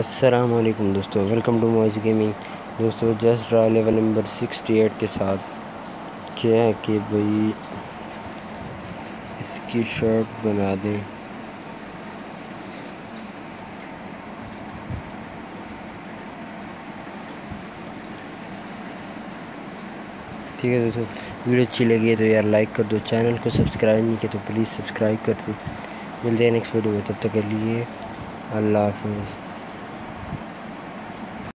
असलकम दोस्तों welcome to मॉइस गेमिंग दोस्तों just draw level number sixty eight के साथ। क्या है कि भाई, इसकी शर्ट बना दें। ठीक है दोस्तों, वीडियो अच्छी लगी है तो यार लाइक कर दो चैनल को सब्सक्राइब नहीं किया तो प्लीज़ सब्सक्राइब कर दो। मिलते हैं नेक्स्ट वीडियो में, तब तक के लिए अल्लाह हाफिज़।